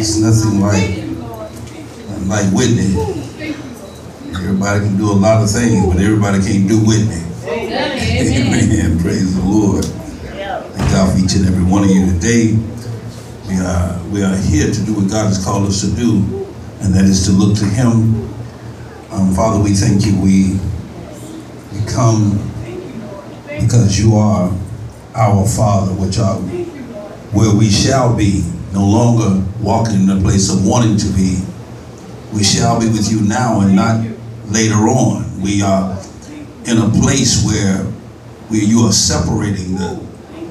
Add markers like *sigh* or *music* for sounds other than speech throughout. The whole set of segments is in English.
It's nothing like like Whitney. Everybody can do a lot of things, but everybody can't do Whitney. Amen. *laughs* Praise the Lord. Thank God for each and every one of you today. We are we are here to do what God has called us to do, and that is to look to Him. Um, Father, we thank you. We we come because you are our Father, which are where we shall be, no longer walking in the place of wanting to be. We shall be with you now and not later on. We are in a place where where you are separating the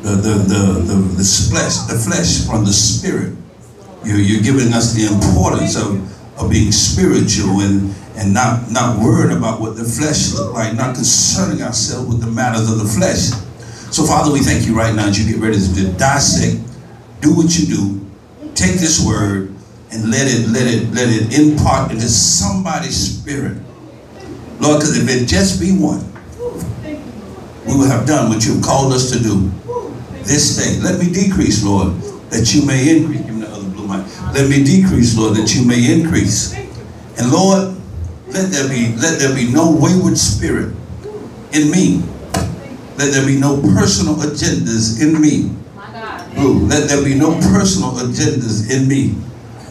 the the the, the, the flesh the flesh from the spirit. You're, you're giving us the importance of, of being spiritual and and not not worrying about what the flesh look like, not concerning ourselves with the matters of the flesh. So Father, we thank you right now as you get ready to dissect, do what you do, take this word and let it let it let it impart into somebody's spirit. Lord, because if it just be one, we will have done what you've called us to do this day. Let me decrease, Lord, that you may increase. Give me the other blue mic. Let me decrease, Lord, that you may increase. And Lord, let there be let there be no wayward spirit in me. Let there be no personal agendas in me. Ooh, let there be no personal agendas in me.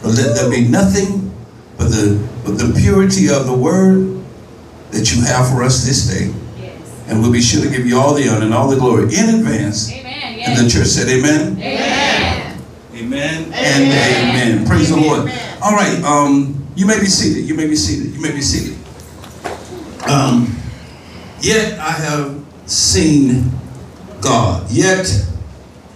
But let there be nothing but the but the purity of the word that you have for us this day. And we'll be sure to give you all the honor and all the glory in advance. Amen. And the church said amen. Amen. Amen and amen. Praise the Lord. All right, um, you may be seated. You may be seated. You may be seated. Um, yet I have seen God. Yet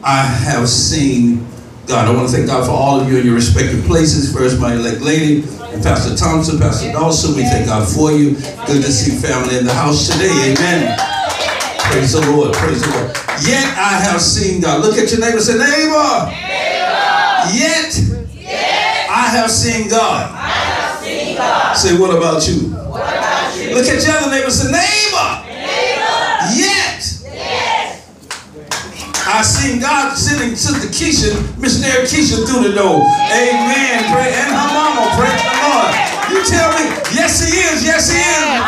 I have seen God. I want to thank God for all of you in your respective places. First, my elect lady, and Pastor Thompson, Pastor Dawson. We thank God for you. Good to see family in the house today. Amen. Praise the Lord. Praise the Lord. Yet I have seen God. Look at your neighbor. Say, neighbor. Yet I have seen God. Say, what about you? Look at your other neighbor. Say, neighbor. Yet I seen God sending Sister Keisha, missionary Keisha through the door. Amen. Pray and her mama. Praise the Lord. You tell me, yes, he is. Yes, he is.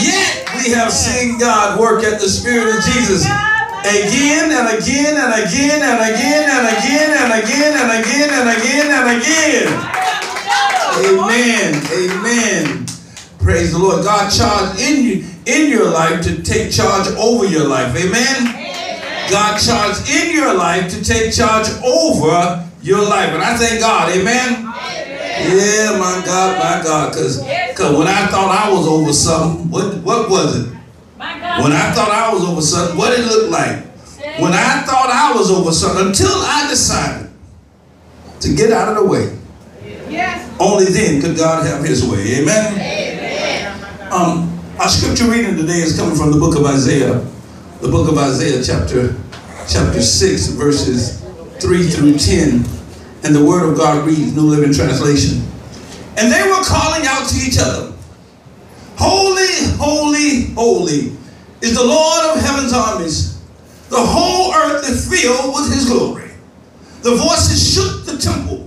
Yet we have seen God work at the Spirit of Jesus again and again and again and again and again and again and again and again and again. Amen. Amen. Praise the Lord. God charged in you in your life to take charge over your life. Amen. God charged in your life to take charge over your life. And I thank God. Amen. Yeah, my God, my God. Because when I thought I was over something, what, what was it? When I thought I was over something, what it look like? When I thought I was over something, until I decided to get out of the way. Only then could God have his way. Amen. Um, our scripture reading today is coming from the book of Isaiah. The book of Isaiah, chapter, chapter 6, verses 3 through 10. And the word of God reads, New Living Translation. And they were calling out to each other, Holy, holy, holy is the Lord of heaven's armies. The whole earth is filled with his glory. The voices shook the temple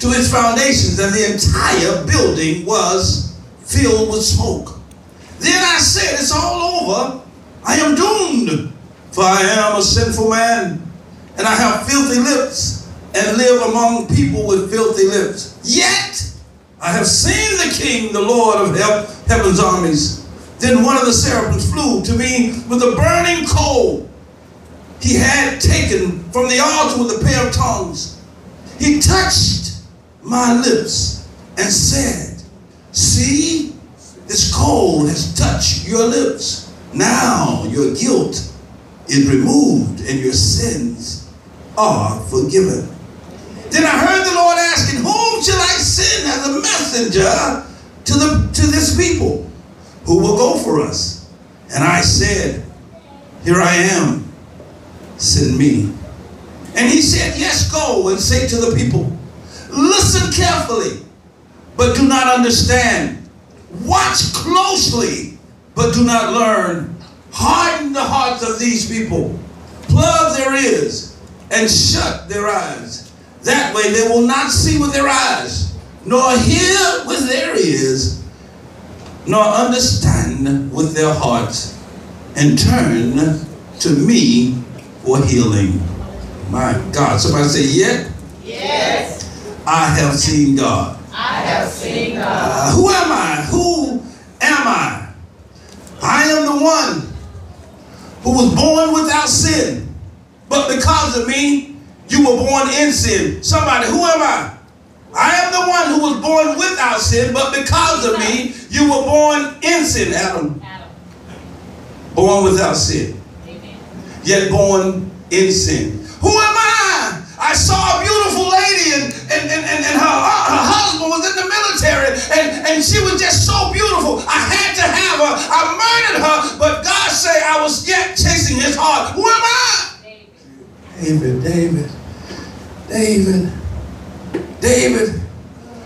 to its foundations, and the entire building was filled with smoke. Then I said, It's all over. I am doomed, for I am a sinful man, and I have filthy lips, and live among people with filthy lips. Yet I have seen the King, the Lord of heaven's armies. Then one of the seraphims flew to me with a burning coal he had taken from the altar with a pair of tongs. He touched my lips and said, See, this cold has touched your lips. Now your guilt is removed and your sins are forgiven. Then I heard the Lord asking, Whom shall I send as a messenger to, the, to this people? Who will go for us? And I said, Here I am, send me. And he said, Yes, go and say to the people, Listen carefully, but do not understand. Watch closely, but do not learn. Harden the hearts of these people. Plug their ears and shut their eyes. That way they will not see with their eyes, nor hear with their ears, nor understand with their hearts, and turn to me for healing. My God. Somebody say, Yet Yes, I have seen God. I have seen God. Uh, who am I? Who am I? I am the one who was born without sin. But because of me, you were born in sin. Somebody, who am I? I am the one who was born without sin, but because of me, you were born in sin, Adam. Adam. Born without sin, Amen. yet born in sin. Who am I? I saw a beautiful lady and, and, and, and, and her, her husband was in the military and, and she was just so beautiful. I had to have her. I murdered her, but God said I was yet chasing his heart. Who am I? David. David, David, David, David.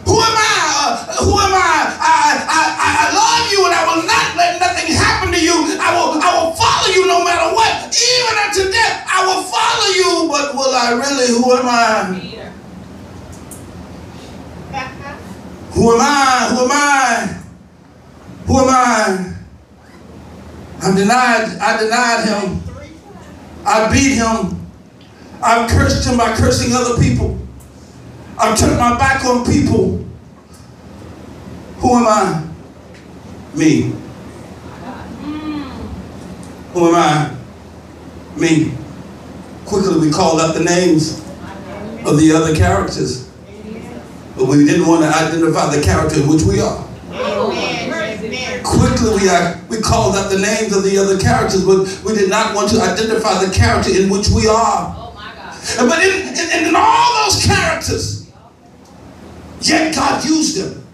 Who am I? Uh, who am I? I, I, I, I love you and I will not let nothing happen to you. I will, I will follow you no matter what. Even unto death, I will follow you. But will I really? Who am I? Who am I? Who am I? Who am I? I'm denied. I denied him. I beat him. I've cursed him by cursing other people. I've turned my back on people. Who am I? Me. Who am I? Me. Quickly we called out the names of the other characters. But we didn't want to identify the character in which we are. Quickly we, uh, we called out the names of the other characters, but we did not want to identify the character in which we are. Oh my God. But in, in, in all those characters, yet God used them.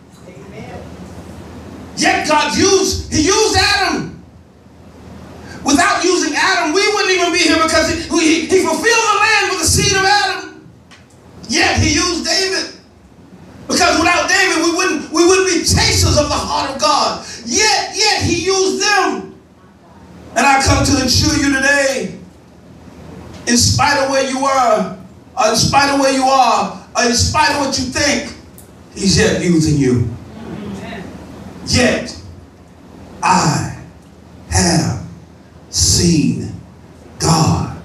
Yet God used, He used Adam. Without using Adam, we wouldn't even be here because He, he, he fulfilled the land with the seed of Adam. Yet He used David. Because without David, we wouldn't, we wouldn't be chasers of the heart of God. Yet, yet He used them. And I come to assure you today, in spite of where you were, or in spite of where you are, or in spite of what you think, He's yet using you. Yet I have seen God.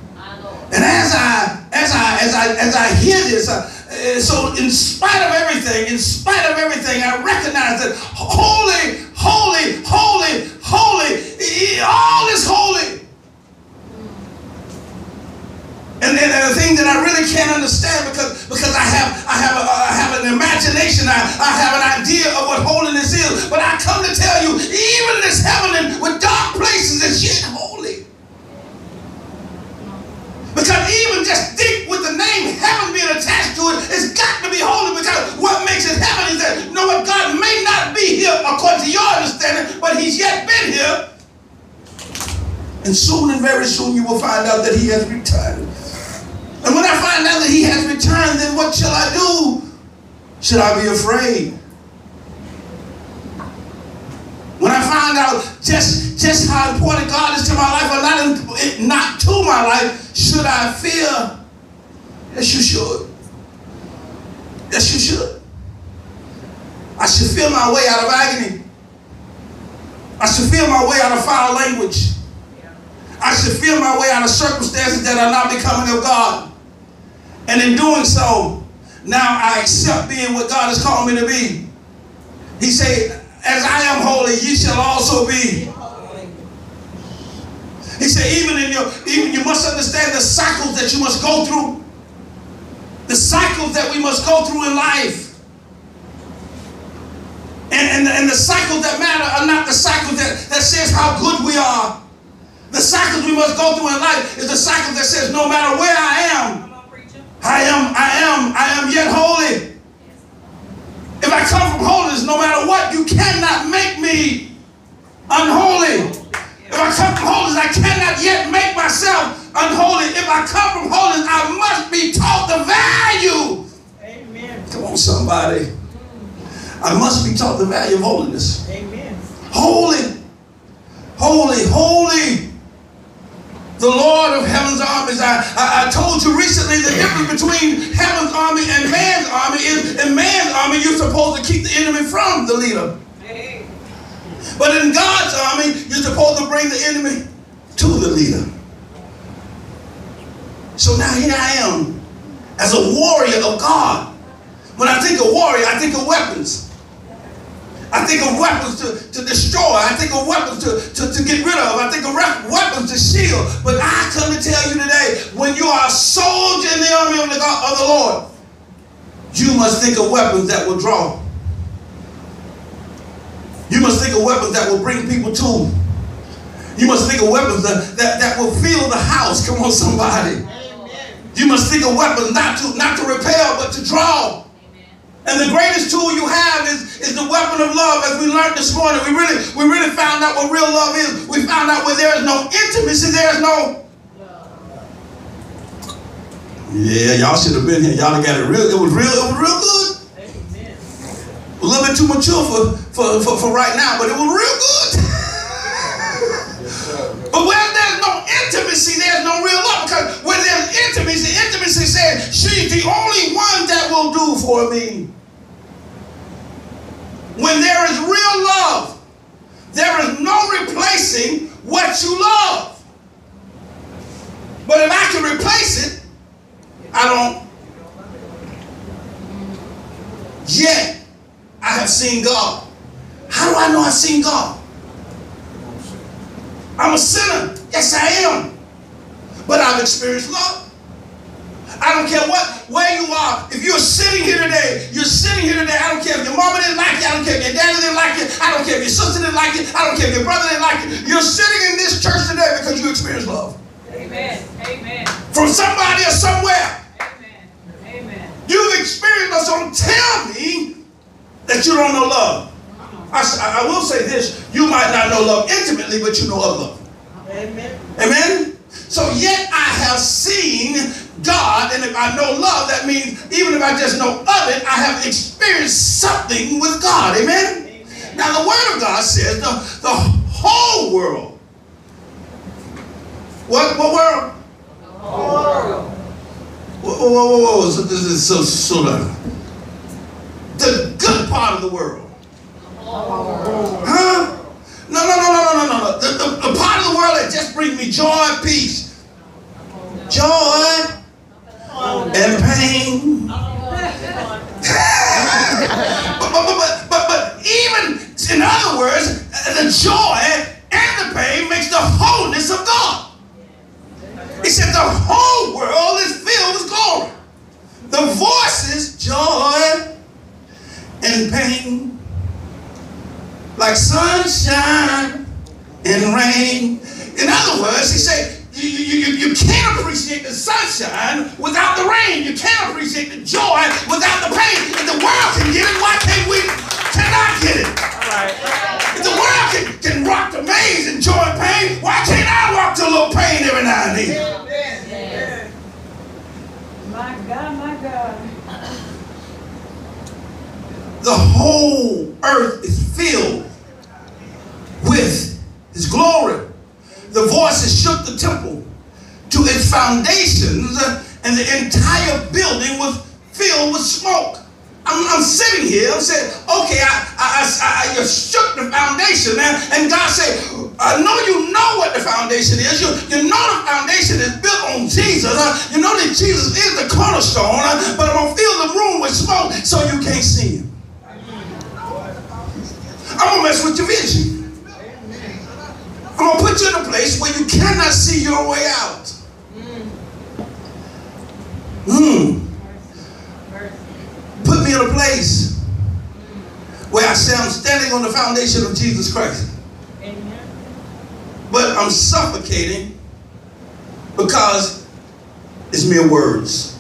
And as I as I as I as I hear this, uh, uh, so in spite of everything, in spite of everything, I recognize that holy, holy, holy, holy, all is holy. And then the thing that I really can't understand because because I have I have a, I have an imagination, I, I have an idea of what holiness is, but I come to tell you, even this heaven with dark places is yet holy. Because even just think with the name heaven being attached to it, it's got to be holy because what makes it heaven is that you know what God may not be here according to your understanding, but he's yet been here. And soon and very soon you will find out that he has returned. And when I find out that he has returned, then what shall I do? Should I be afraid? When I find out just, just how important God is to my life or not, in, not to my life, should I fear? Yes, you should. Yes, you should. I should feel my way out of agony. I should feel my way out of foul language. I should feel my way out of circumstances that are not becoming of God. And in doing so, now I accept being what God has called me to be. He said, as I am holy, ye shall also be. He said, even in your, even you must understand the cycles that you must go through. The cycles that we must go through in life. And, and, and the cycles that matter are not the cycles that, that says how good we are. The cycles we must go through in life is the cycle that says no matter where I am. I am, I am, I am yet holy. If I come from holiness, no matter what, you cannot make me unholy. If I come from holiness, I cannot yet make myself unholy. If I come from holiness, I must be taught the value. Amen. Come on, somebody. I must be taught the value of holiness. Amen. Holy, holy, holy. The Lord of heaven's armies. I, I, I told you recently the difference between heaven's army and man's army is in man's army, you're supposed to keep the enemy from the leader. But in God's army, you're supposed to bring the enemy to the leader. So now here I am as a warrior of God. When I think of warrior, I think of weapons. I think of weapons to, to destroy. I think of weapons to, to, to get rid of. I think of weapons to shield. But I come to tell you today, when you are a soldier in the army of the, God, of the Lord, you must think of weapons that will draw. You must think of weapons that will bring people to. You must think of weapons that, that, that will fill the house. Come on, somebody. You must think of weapons not to not to repel, but to draw. And the greatest tool you have is, is the weapon of love. As we learned this morning, we really, we really found out what real love is. We found out where there is no intimacy, there is no. Yeah, y'all should have been here. Y'all got it real. It was real. It was real good. A little bit too mature for, for, for, for right now, but it was real good. *laughs* but where there's no intimacy, there's no real love. Because when there's intimacy, intimacy says she's the only do for me. When there is real love, there is no replacing what you love. But if I can replace it, I don't. Yet, I have seen God. How do I know I've seen God? I'm a sinner. Yes, I am. But I've experienced love. I don't care what, where you are. If you're sitting here today, you're sitting here today. I don't care if your mama didn't like you. I don't care if your daddy didn't like you. I don't care if your sister didn't like you. I don't care if your brother didn't like you. You're sitting in this church today because you experienced love. Amen. Amen. From somebody or somewhere. Amen. Amen. You've experienced love. So don't tell me that you don't know love. I, I will say this. You might not know love intimately, but you know of love. Amen. Amen? So yet I have seen God, and if I know love, that means even if I just know of it, I have experienced something with God. Amen? Amen. Now the Word of God says the, the whole world. What, what world? Horrible. Whoa, whoa, whoa, whoa, whoa. So this is so, so loud. The good part of the world. Huh? No, no, no, no, no, no, no. The, the, the part of the world that just brings me joy and peace. Joy and pain. *laughs* but, but, but, but, but even in other words, the joy and the pain makes the wholeness of God. He said the whole world is filled with glory. The voices, joy and pain, like sunshine and rain. In other words, he said, you, you, you, you can't appreciate the sunshine without the rain. You can't appreciate the joy without the pain. If the world can get it, why can't we cannot get it? If the world can, can rock the maze and joy and pain, why can't I rock to a little pain every now and then? My God, my God. The whole earth is filled with his glory. The voices shook the temple to its foundations, and the entire building was filled with smoke. I'm, I'm sitting here, I'm saying, okay, I, I, I, I you shook the foundation, and, and God said, I know you know what the foundation is. You, you know the foundation is built on Jesus. Uh, you know that Jesus is the cornerstone, uh, but I'm going to fill the room with smoke so you can't see him. I'm going to mess with your vision. I'm going to put you in a place where you cannot see your way out. Hmm. Put me in a place where I say I'm standing on the foundation of Jesus Christ. Amen. But I'm suffocating because it's mere words.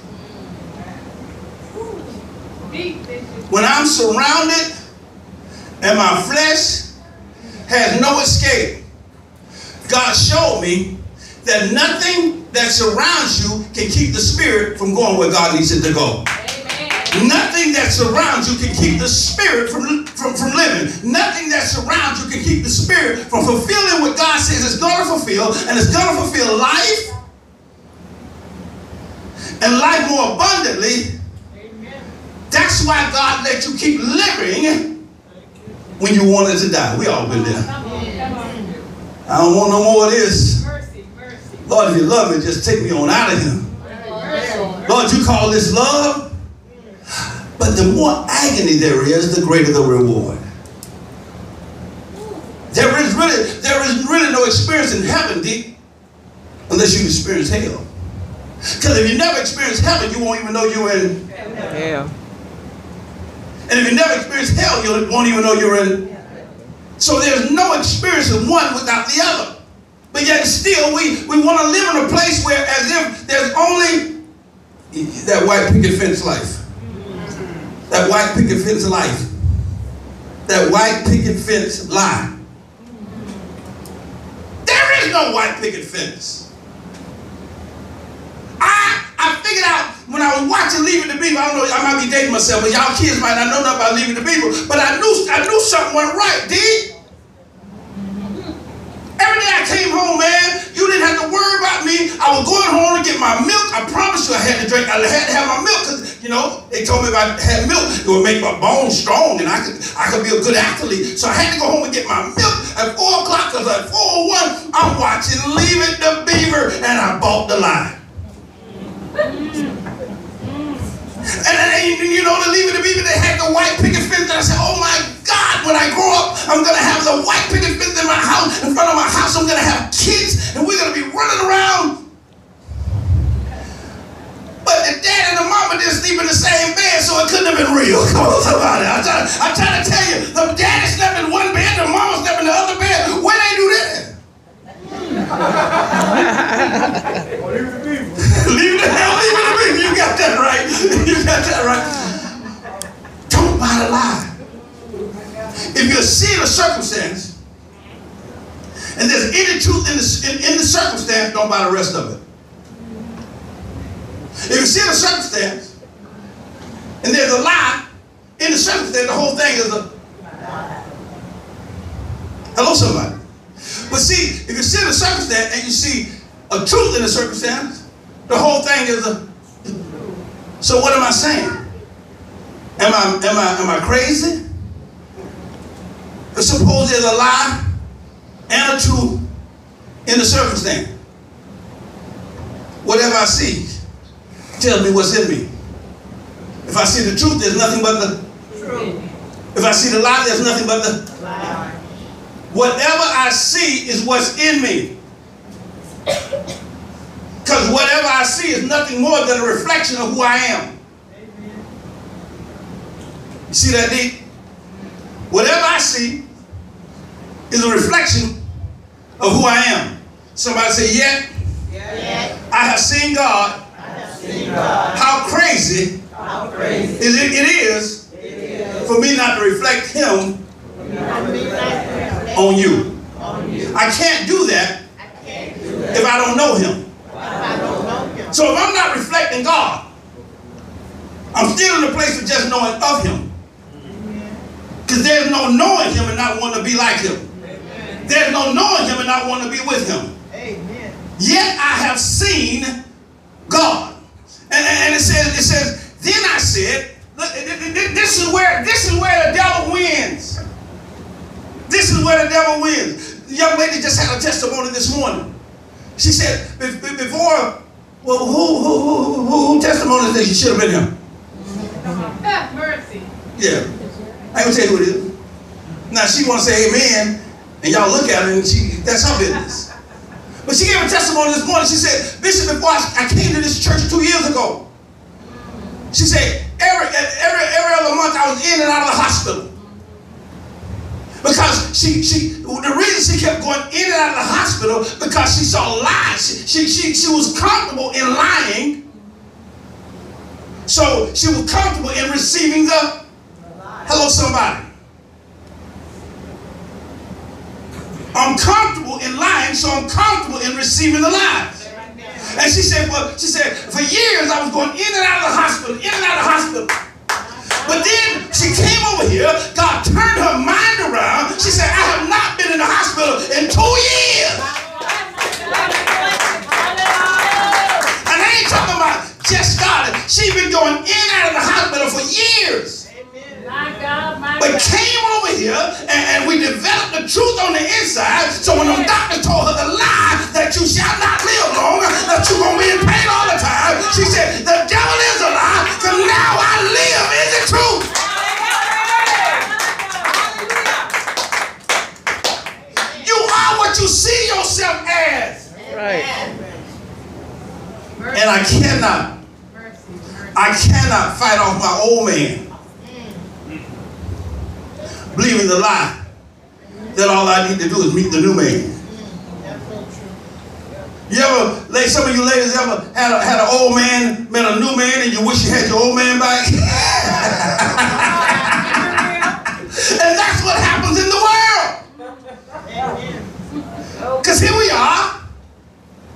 When I'm surrounded and my flesh has no escape, God showed me that nothing that surrounds you can keep the spirit from going where God needs it to go. Amen. Nothing that surrounds you can keep the spirit from, from, from living. Nothing that surrounds you can keep the spirit from fulfilling what God says it's going to fulfill, and it's going to fulfill life and life more abundantly. Amen. That's why God let you keep living when you wanted to die. We all been there. Come on, come on. I don't want no more of this. Mercy, mercy. Lord, if you love me, just take me on out of here. Mercy. Lord, you call this love? But the more agony there is, the greater the reward. There is really, there is really no experience in heaven, deep, unless you experience hell. Because if you never experience heaven, you won't even know you're in. Yeah. And if you never experience hell, you won't even know you're in. So there's no experience of one without the other. But yet still, we, we want to live in a place where as if there's only that white picket fence life. That white picket fence life. That white picket fence lie. There is no white picket fence. I I figured out when I was watching Leave It to Beaver, I don't know, I might be dating myself, but y'all kids might not know nothing about Leave It to Beaver, but I knew I knew something went right, D. Every day I came home, man, you didn't have to worry about me. I was going home to get my milk. I promised you I had to drink. I had to have my milk because, you know, they told me if I had milk, it would make my bones strong and I could I could be a good athlete. So I had to go home and get my milk at 4 o'clock because at 4.01, I'm watching Leave It to Beaver and I bought the line. And, and, and you know, the Leave It to Beaver, they had the white picket fence. And I said, oh my God, when I grow up, I'm going to have the white picket fence in my house, in front of my house. I'm going to have kids, and we're going to be running around. But the dad and the mama didn't sleep in the same bed, so it couldn't have been real. *laughs* Come on, somebody. I'm trying to tell you, the daddy slept in one bed, the mama slept in the other bed. Where they do that? leave the hell, leave it to me. You got that right. You got that right. Don't buy the lie. If you see the circumstance, and there's any truth in the, in, in the circumstance, the rest of it. If you see the circumstance, and there's a lie in the circumstance, the whole thing is a. Hello, somebody. But see, if you see the circumstance and you see a truth in the circumstance, the whole thing is a. So what am I saying? Am I am I am I crazy? Suppose there's a lie and a truth in the circumstance. Whatever I see tell me what's in me. If I see the truth, there's nothing but the. Truth. If I see the lie, there's nothing but the. Lie. Whatever I see is what's in me. Because whatever I see is nothing more than a reflection of who I am. Amen. You see that, D? Whatever I see is a reflection of who I am. Somebody say, Yet, I have seen God. How crazy, Is it, it is for me not to reflect Him on you. I can't do that if I don't know Him. So if I'm not reflecting God, I'm still in the place of just knowing of Him. Because there's no knowing Him and not wanting to be like Him. There's no knowing Him and not wanting to be with Him. Yet I have seen God. And, and- it says, it says, then I said, look, this is where this is where the devil wins. This is where the devil wins. The young lady just had a testimony this morning. She said, "Be- be- before, well, who, who, who, who, who testimony that she should have been here? Ah, Mercy. Yeah. I ain't gonna tell you who it is. Now she wanna say amen, and y'all look at her and she that's her business. But she gave a testimony this morning. She said, Bishop, before I, I came to this church two years ago, she said, every, every, every other month I was in and out of the hospital. Because she, she, the reason she kept going in and out of the hospital because she saw lies. She, she, she, she was comfortable in lying. So she was comfortable in receiving the, hello somebody. I'm comfortable in lying, so I'm comfortable in receiving the lies. And she said, well, she said, for years I was going in and out of the hospital, in and out of the hospital. But then she came over here, God turned her mind around. She said, I have not been in the hospital in two years. And I ain't talking about just God. She's been going in and out of the hospital for years. My God, my But God. came over here and, and we developed the truth on the inside. So when the doctor told her the lie that you shall not live long, that you're gonna be in pain all the time, she said, The devil is a lie, because now I live in the truth. You are what you see yourself as. Right. And I cannot, Mercy, mercy. I cannot fight off my old man. Believing the lie that all I need to do is meet the new man. You ever, like some of you ladies ever had a, had an old man, met a new man, and you wish you had your old man back? *laughs* and that's what happens in the world. Because here we are.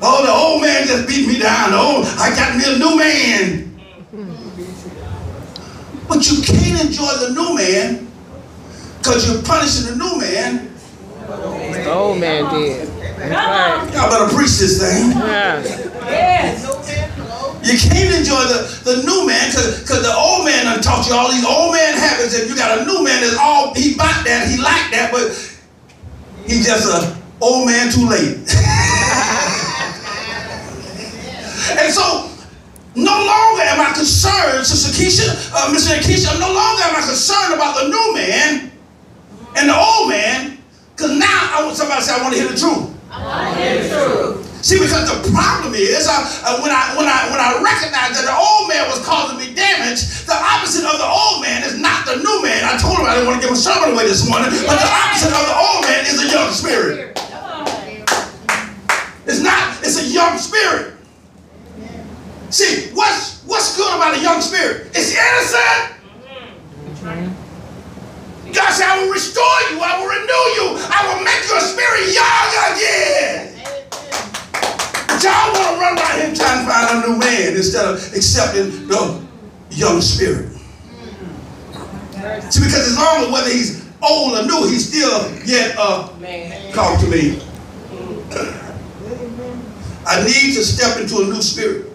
Oh, the old man just beat me down. Oh, I got me a new man. But you can't enjoy the new man because you're punishing the new man. The old man did. Right. Y'all better preach this thing. Yeah. Yes. You can't enjoy the, the new man because the old man done taught you all these old man habits, and you got a new man that's all he bought that, he like that, but he just a old man too late. *laughs* and so no longer am I concerned, Sister Keisha, uh, Mr. Keisha, no longer am I concerned about the new man and the old man, because now I want somebody to say, I want to hear the truth. I want to hear the truth. See, because the problem is, uh, uh, when I when I when I recognize that the old man was causing me damage, the opposite of the old man is not the new man. I told him I didn't want to give a sermon away this morning, but the opposite of the old man is a young spirit. It's not. It's a young spirit. See, what's what's good about a young spirit? It's innocent. God said, I will restore you. I will renew you. I will make your spirit young again. Y'all want to run around here trying to find a new man instead of accepting the young spirit. See, because as long as whether he's old or new, he's still yet a Man. Talk to me. I need to step into a new spirit,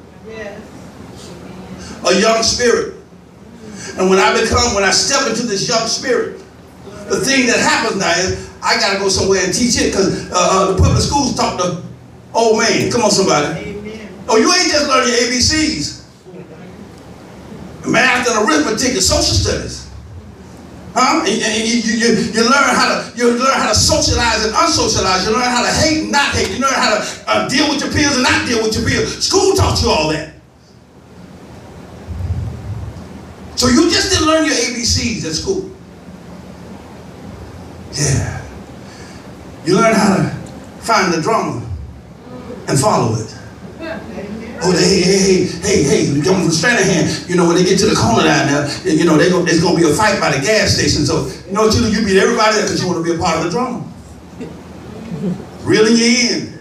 a young spirit. And when I become, when I step into this young spirit, the thing that happens now is I got to go somewhere and teach it because uh, uh, the public schools talk to old man. Come on, somebody. Oh, you ain't just learning your ABCs. Math and arithmetic and social studies. Huh? And, and you, you, you, you learn how to you learn how to socialize and unsocialize. You learn how to hate and not hate. You learn how to uh, deal with your peers and not deal with your peers. School taught you all that. So you just didn't learn your ABCs at school. Yeah. You learn how to find the drama and follow it. Oh, hey, hey, hey, hey, hey, you come from Stranahan. You know, when they get to the corner down there, you know, they go, there's going to be a fight by the gas station. So, you know what you do? You beat everybody there because you want to be a part of the drama. Reeling you in.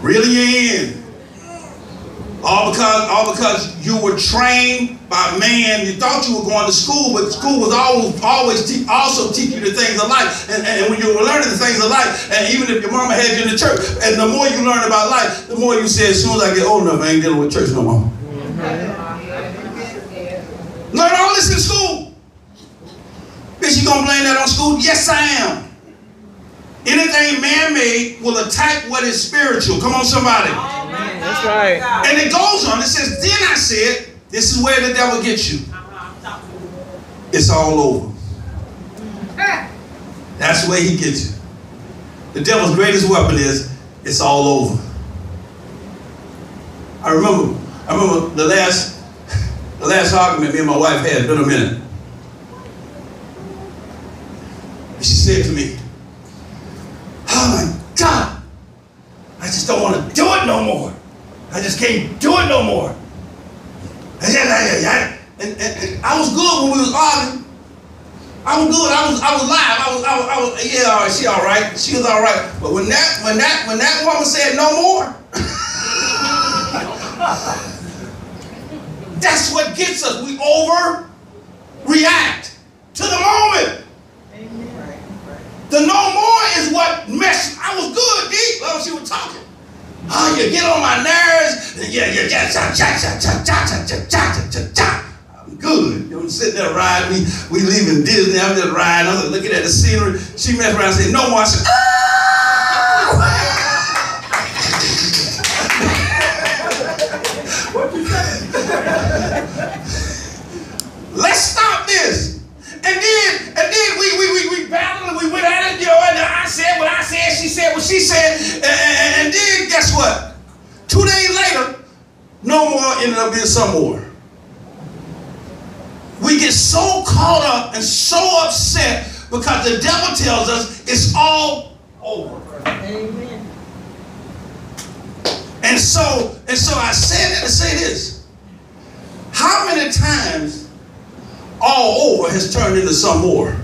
Reeling you in. All because, all because you were trained by man. You thought you were going to school, but school was always, always te- also teach you the things of life. And, and when you were learning the things of life, and even if your mama had you in the church, and the more you learn about life, the more you say, as soon as I get old enough, I ain't dealing with church no more. Learn all this in school. Bitch, you gonna blame that on school? Yes, I am. Anything man-made will attack what is spiritual. Come on, somebody. That's right. And it goes on. It says, then I said, this is where the devil gets you. It's all over. That's where he gets you. The devil's greatest weapon is, it's all over. I remember, I remember the last, the last argument me and my wife had, been a minute. She said to me, no more. I just can't do it no more. And, and, and I was good when we was arguing. I was good. I was I was live. I was I was, I was yeah. All right, she all right. She was all right. But when that when that when that woman said no more, *laughs* that's what gets us. We overreact to the moment. Amen. The no more is what messed. I was good, deep. Oh, she was talking. Oh, you get on my nerves. Yeah, yeah, yeah, cha, cha, cha, cha, cha, cha, cha, cha, cha, cha. I'm good. You know, sitting there riding. We, we leaving Disney. I'm just riding. I'm looking at the scenery. She messed around and said, no more. I said, Let's stop this. And then, and then we we we, we battled and we went at it, you know, and I said what I said, she said what she said, and, and, and then guess what? Two days later, no more ended up being some more. We get so caught up and so upset because the devil tells us it's all over. Amen. And so, and so I said that to say this. How many times all over has turned into some more?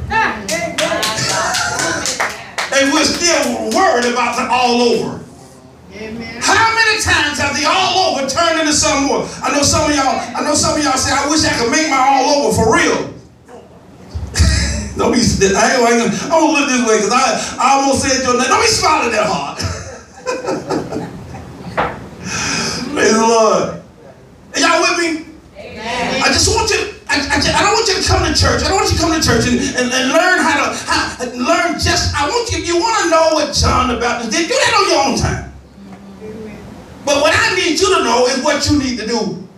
And we're still worried about the all over. Amen. How many times have the all over turned into some more? I know some of y'all, I know some of y'all say, I wish I could make my all over for real. *laughs* don't be, I ain't, I ain't, I'm gonna look this way because I, I almost said your name. Don't be smiling that hard. *laughs* Praise the Lord. Are y'all with me? To church. I don't want you to come to church and, and, and learn how to how, learn. Just I want you. If you want to know what John the Baptist did. Do that on your own time. But what I need you to know is what you need to do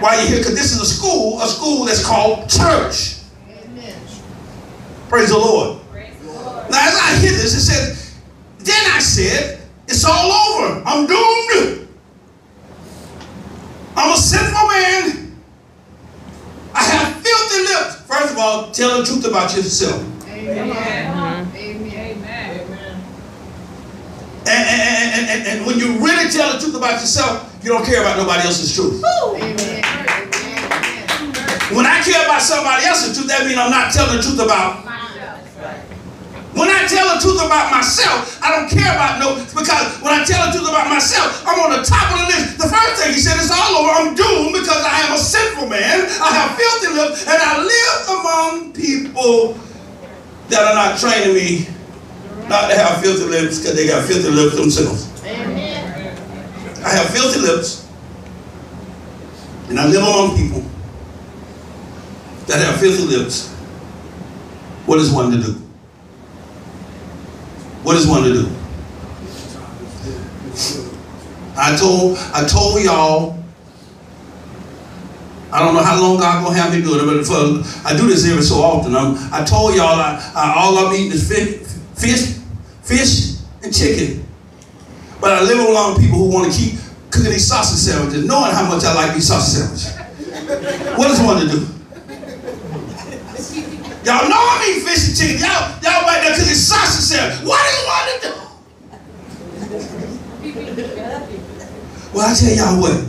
while you're here, because this is a school, a school that's called church. Amen. Praise the Lord. Now, as I hear this, it says, then I said, it's all over. I'm doomed. I'm a sinful man. I have filthy lips. First of all, tell the truth about yourself. Amen. Amen. Amen. And, and, and, and, and when you really tell the truth about yourself, you don't care about nobody else's truth. Amen. When I care about somebody else's truth, that means I'm not telling the truth about When I tell the truth about myself, I don't care about no, because when I tell the truth about myself, I'm on the top of the list. The first thing he said is all over. I'm doomed because I am a sinful man. I have filthy lips, and I live among people that are not training me not to have filthy lips because they got filthy lips themselves. Amen. I have filthy lips, and I live among people that have filthy lips. What is one to do? What is one to do? I told I told y'all. I don't know how long God gonna have me do it, but for, I do this every so often. I'm, I told y'all I, I, all I'm eating is fish, fish, fish and chicken. But I live along with people who want to keep cooking these sausage sandwiches, knowing how much I like these sausage sandwiches. What does one to do? Y'all know I eat fish and chicken. Y'all, y'all right there cooking sausage sandwich. What do you want to do? Well, I tell y'all what.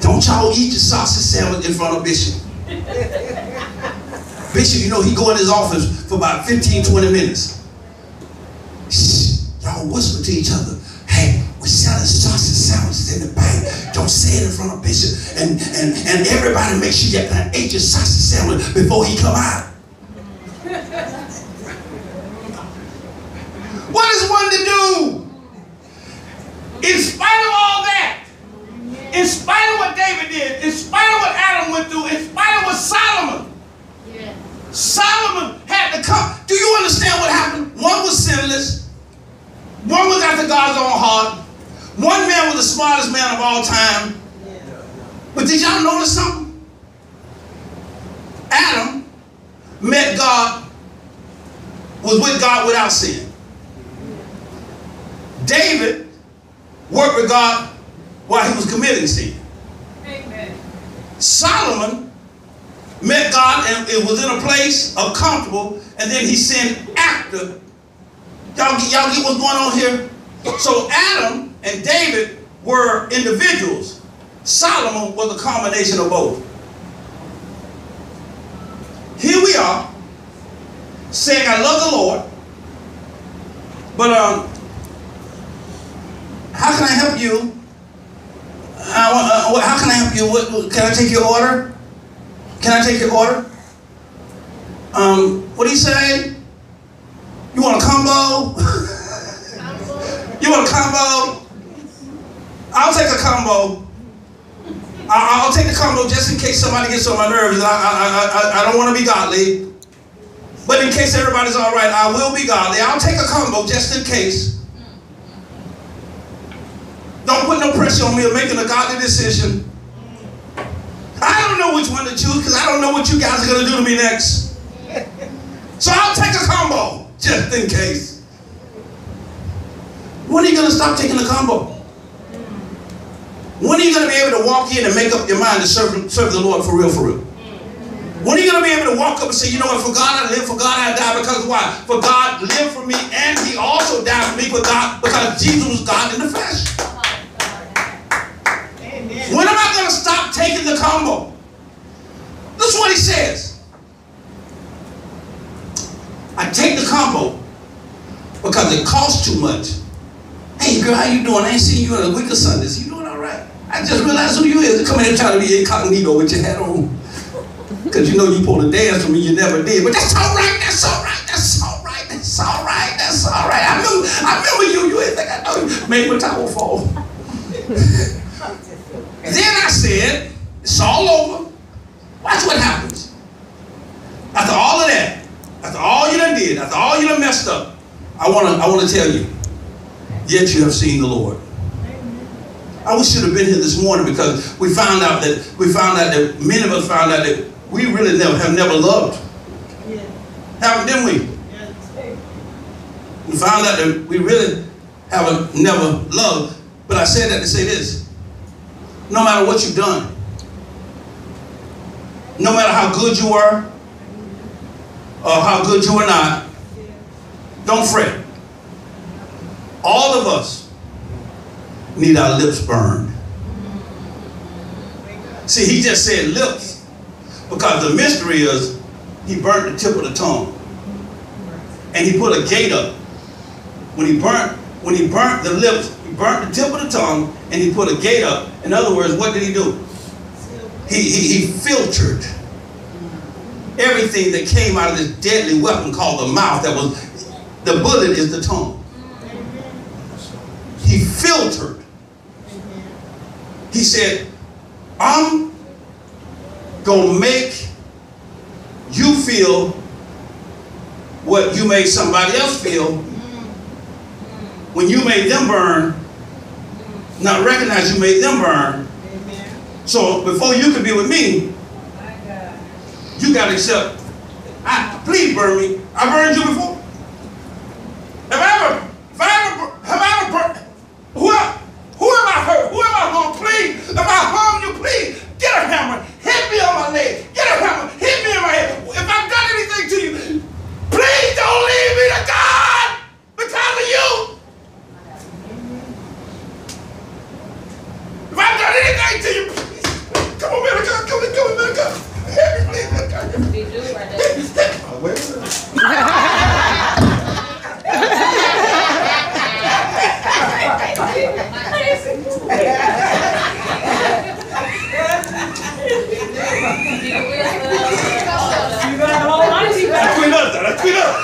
Don't y'all eat your sausage sandwich in front of Bishop. Bishop, you know, he go in his office for about 15, 20 minutes. Shh, y'all whisper to each other. Hey, we're selling sausage sandwiches in the back. Don't say it in front of Bishop. And and and everybody make sure you done ate your sausage sandwich before he come out. what is one to do? In spite of all that, in spite of what David did, in spite of what Adam went through, in spite of what Solomon, Yes. Solomon had to come. Do you understand what happened? One was sinless, one was after God's own heart, one man was the smartest man of all time. But did y'all notice something? Adam met God, was with God without sin. David worked with God while he was committing sin. Amen. Solomon met God and it was in a place of comfortable, and then he sinned after. Y'all, get- y'all get what's going on here? So Adam and David were individuals. Solomon was a combination of both. Here we are, saying, I love the Lord, but um, how can I help you? I want, uh, how can I help you? What, can I take your order? Can I take your order? Um, what do you say? You want a combo? *laughs* You want a combo? I'll take a combo. I'll take a combo just in case somebody gets on my nerves. I, I, I- I don't want to be godly. But in case everybody's all right, I will be godly. I'll take a combo just in case. Don't put no pressure on me of making a godly decision. I don't know which one to choose because I don't know what you guys are going to do to me next. So I'll take a combo just in case. When are you going to stop taking the combo? When are you going to be able to walk in and make up your mind to serve, serve the Lord for real, for real? When are you going to be able to walk up and say, you know what, for God I live, for God I die, because why? For God lived for me and he also died for me for God, because Jesus was God in the flesh. To stop taking the combo? This is what he says. I take the combo because it costs too much. Hey girl, how you doing? I ain't seen you in a week or Sundays. You doing all right? I just realized who you is. Come in here trying to be incognito with your hat on. Because you know you pulled a dance for me, you never did. But that's all right, that's all right, that's all right, that's all right, that's all right. I remember, I remember you, you ain't think I know you. Made my towel fall. *laughs* then I said, it's all over. Watch what happens. After all of that, after all you done did, after all you done messed up, I wanna, I wanna tell you, yet you have seen the Lord. I wish you'd have been here this morning because we found out that we found out that many of us found out that we really never have never loved. Yeah. Haven't didn't we? We found out that we really haven't never loved. But I said that to say this. No matter what you've done, no matter how good you were, or how good you are not, don't fret. All of us need our lips burned. See, he just said lips because the mystery is he burnt the tip of the tongue. And he put a gate up. When he burnt, when he burnt the lips, burnt the tip of the tongue and he put a gate up. In other words, what did he do? He, he, he filtered everything that came out of this deadly weapon called the mouth that was the bullet is the tongue. He filtered. He said, I'm gonna make you feel what you made somebody else feel when you made them burn, not recognize you made them burn. So before you can be with me, you gotta accept. I please burn me. I burned you before. Have I ever, have I ever, have I ever burned? Who, who am I hurt? Who am I going to please? If I harm you, please get a hammer, hit me on my leg, get a hammer, hit me in my head. If I've done anything to you, please don't leave me to God because of you. If I've done anything to you, please, come on, man, God, come on, come on, man, God. Help me, please, man, God. Be do right there. Oh, wait a minute. You got a whole lot of people. That's clean up, that's clean up.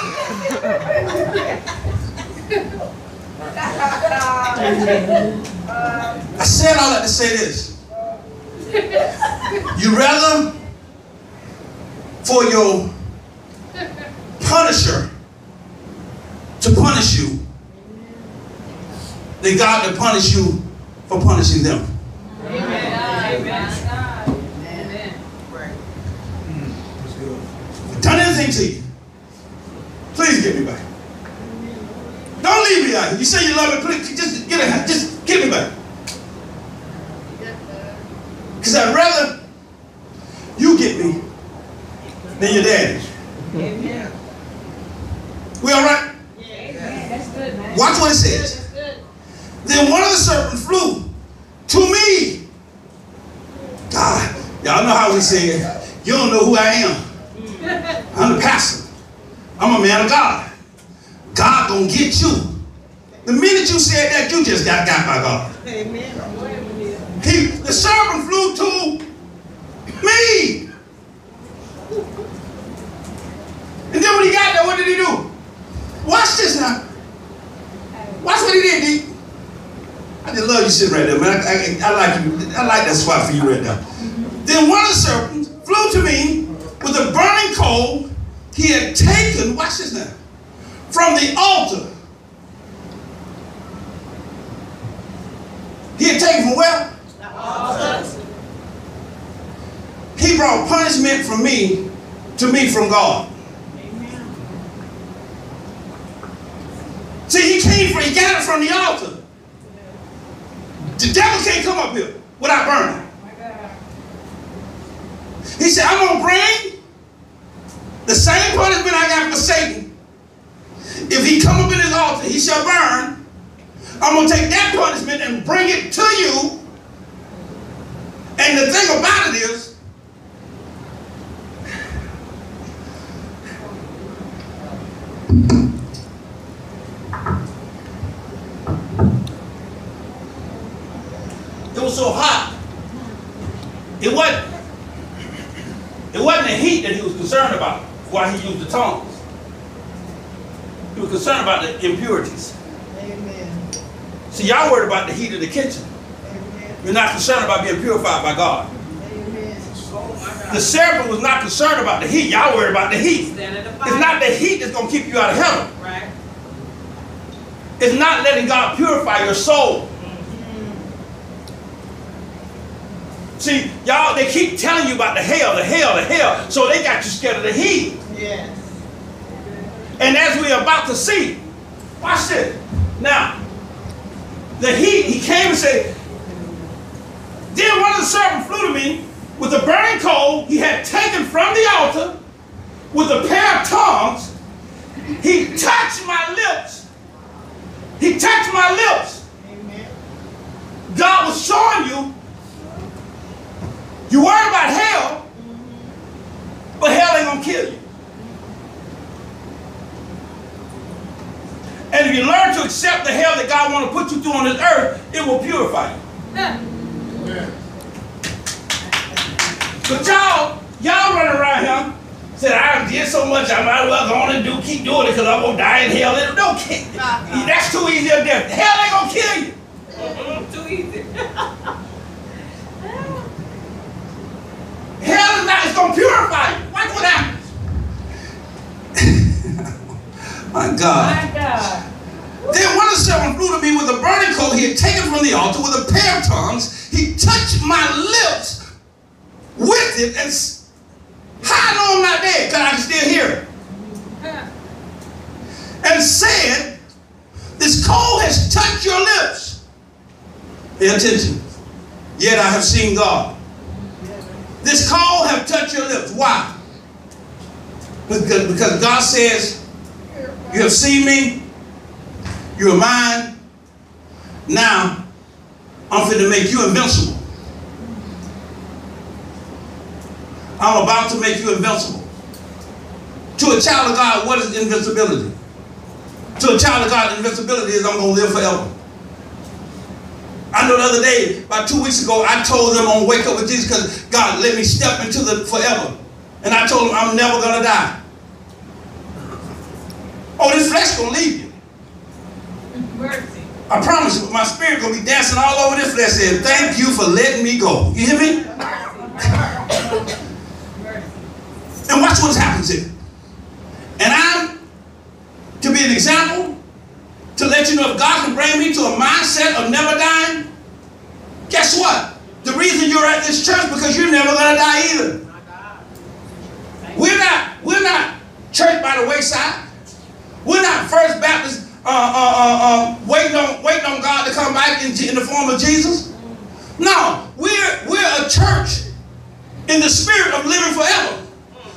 I said all that to say this. You rather for your punisher to punish you than God to punish you for punishing them. Amen. Amen. Amen. done anything to you, please get me back. Don't leave out. You say you love me, please just get it, just get me back. Because I'd rather you get me than your daddy. Amen. We all right? Yeah, That's good, man. Watch what it says. Then one of the serpents flew to me. God, y'all know how we say it. You don't know who I am. I'm the pastor. I'm a man of God. God gonna get you. The minute you said that, you just got got by God. He, the serpent flew to me. And then when he got there, what did he do? Watch this now. Watch what he did, D. I just love you sitting right there, man. I, I, I like you. I like that spot for you right now. Then one of the serpents flew to me with a burning coal he had taken, watch this now, from the altar. He had taken from where? He brought punishment from me to me from God. See, he came from, he got it from the altar. The devil can't come up here without burning. He said, I'm going to bring the same punishment I got for Satan. If he come up in his altar. I'm going to take that punishment and bring it to you. And the thing about it is, it was so hot. It wasn't it wasn't the heat that he was concerned about why he used the tongs. He was concerned about the impurities. See, y'all worried about the heat of the kitchen. You're not concerned about being purified by God. The serpent was not concerned about the heat. Y'all worried about the heat. Stand in the It's not the heat that's going to keep you out of heaven. Right. It's not letting God purify your soul. See, y'all, they keep telling you about the hell, the hell, the hell. So they got you scared of the heat. Yes. And as we're about to see, watch this. Now, the heat, he came and said, Then one of the servants flew to me with a burning coal he had taken from the altar with a pair of tongs. He touched my lips. He touched my lips. Amen. God was showing you, you worried about hell, but hell ain't gonna kill you. And if you learn to accept the hell that God want to put you through on this earth, it will purify you. Yeah. Yeah. But y'all, y'all running around here, said I did so much, I might as well go on and do, keep doing it because I'm gonna die in hell. It don't kill. Uh-huh. That's too easy a death. Hell ain't gonna kill you. *laughs* Too easy. Hell is not, it's gonna purify you. Watch what happens. My God. My God. Then one of the servants flew to me with a burning coal he had taken from the altar with a pair of tongs. He touched my lips with it and how I know I'm not dead? Because I can still hear it. And said, This coal has touched your lips. Pay attention. Yet I have seen God. This coal have touched your lips. Why? Because, because God says, You have seen me, you are mine. Now, I'm fit to make you invincible. I'm about to make you invincible. To a child of God, what is invincibility? To a child of God, invincibility is I'm going to live forever. I know the other day, about two weeks ago, I told them on Wake Up with Jesus because God let me step into the forever. And I told them I'm never going to die. Oh, this flesh to leave you. Mercy. I promise you, my spirit gonna be dancing all over this flesh saying, thank you for letting me go. You hear me? And watch what's happened here. And I'm to be an example, to let you know if God can bring me to a mindset of never dying, guess what? The reason you're at this church because you're never gonna die either. We're not, we're not church by the wayside. We're not First Baptist uh, uh, uh, uh, waiting on waiting on God to come back in, in the form of Jesus. No, we're we're a church in the spirit of living forever.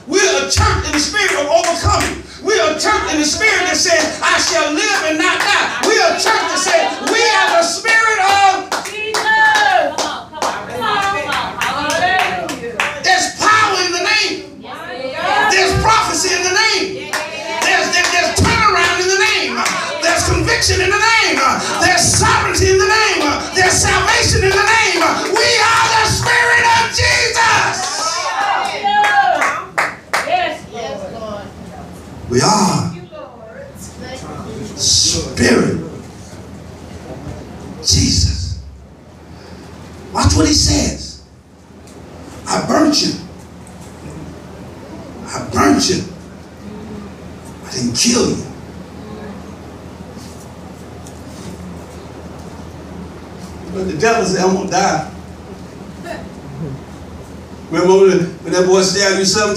We're a church in the spirit of overcoming. We're a church in the spirit that says, "I shall live and not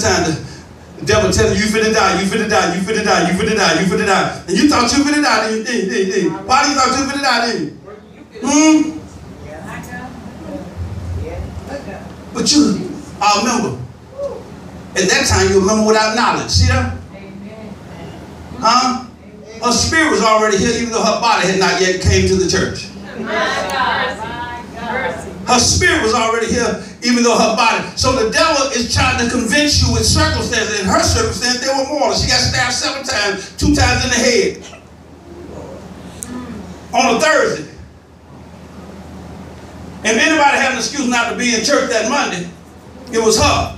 sometimes, the, devil telling you, you finna die, you finna die, you finna die, you finna die, you finna die. And you thought you finna die, didn't you? Didn't, didn't, you? Why do you thought you finna die, didn't you? Hmm? But you, I remember. At that time, you remember without knowledge. See that? Huh? Her spirit was already here, even though her body had not yet came to the church. Her spirit was already here, even though her body. So the devil is trying to convince you with circumstances. In her circumstance, they were mortal. She got stabbed seven times, two times in the head. On a Thursday. And if anybody had an excuse not to be in church that Monday, it was her.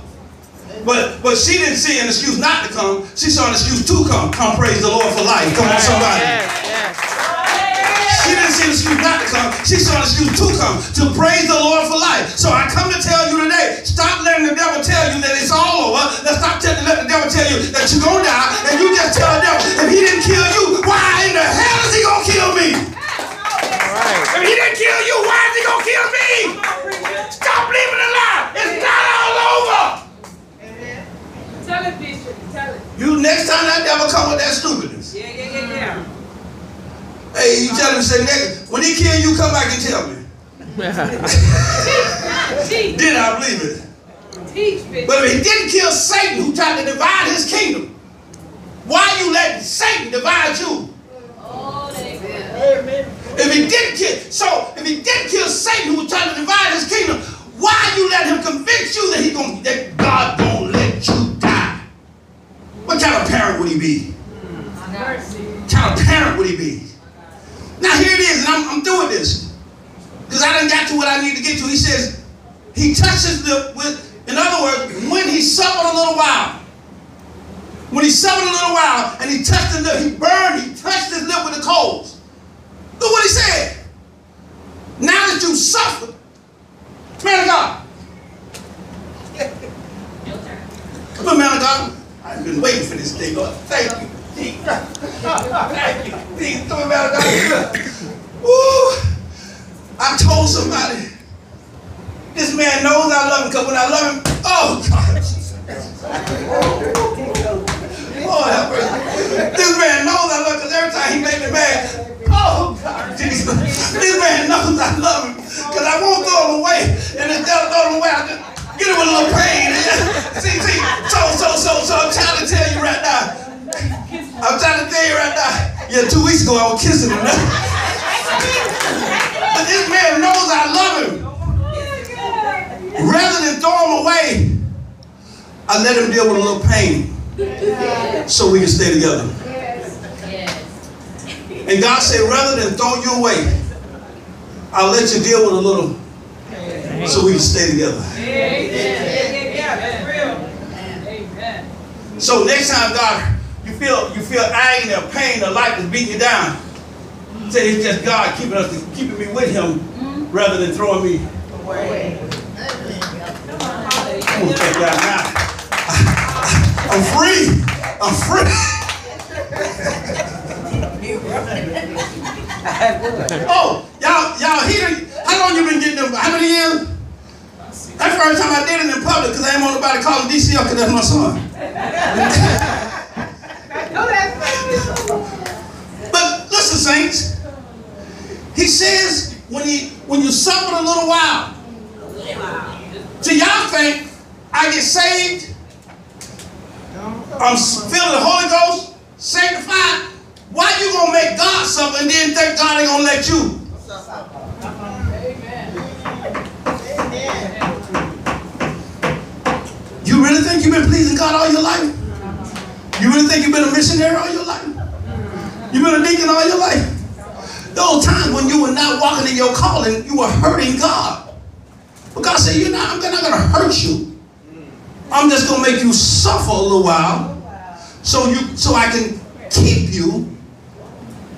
But but she didn't see an excuse not to come. She saw an excuse to come. Come praise the Lord for life. Come on, somebody. Yes, yes. She didn't see an excuse not to come. She saw an excuse to come to praise the Lord for life. So I come to tell you today: stop letting the devil tell you that it's all over. Let's stop telling let the devil tell you that you're gonna die, and you just tell the devil if he didn't kill you, why in the hell is he gonna kill me? All right. If he didn't kill you, why is he gonna kill me? Stop believing the lie. It's not all over. Amen. Tell it, Bishop. Tell it. You next time that devil come with that stupidness. Yeah, yeah, yeah, yeah. Hey, you tell him say next when he kill you, come back and tell me. Then I believe it. But if he didn't kill Satan, who tried to divide his kingdom, why you letting Satan divide you? Oh, Amen. If he didn't kill, so if he didn't kill Satan, who was trying to divide his kingdom, why you let him convince you that he gonna that God gonna let you die? What kind of parent would he be? What kind of parent would he be? Now here it is, and I'm, I'm doing this. Because I done got to what I need to get to. He says, he touches the, with, in other words, when he suffered a little while. When he suffered a little while and he touched his lip, he burned, he touched his lip with the coals. Look what he said. Now that you suffered, man of God. *laughs* Come on, man of God. I've been waiting for this day, Lord. Thank you. Jesus. Thank you. Jesus. Come on, of I told somebody, this man knows I love him because when I love him, oh God. Lord have mercy. This man knows I love him because every time he makes me mad, oh God, Jesus. This man knows I love him because I won't throw him away. And instead of throwing him away, I just get him a little pain. see, see, so, so, so, so I'm trying to tell you right now. I'm trying to tell you right now. Yeah, two weeks ago I was kissing him. But this man knows I love him. Rather than throw him away, I let him deal with a little pain so we can stay together. And God said, rather than throw you away, I'll let you deal with a little so we can stay together. Yeah, yeah, that's real. Amen. So next time, God, you feel you feel agony or pain or life is beating you down. Say it's just God keeping us keeping me with Him mm-hmm. rather than throwing me. Away. Come on, I'm gonna take hallelujah. that now. I'm free. I'm free. *laughs* Oh, y'all, y'all here? How long you been getting them? How many years? That's the first time I did it in public because I ain't want nobody calling DCL because that's my son. *laughs* But listen, saints. He says when he when you suffer a little while. See, y'all think I get saved, I'm feeling the Holy Ghost, sanctified. Why you gonna make God suffer and then think God ain't gonna let you? Amen. You really think you've been pleasing God all your life? You really think you've been a missionary all your life? You've been a deacon all your life? Those times when you were not walking in your calling, you were hurting God. But God said, You're not, I'm not gonna hurt you. I'm just gonna make you suffer a little while so you so I can keep you.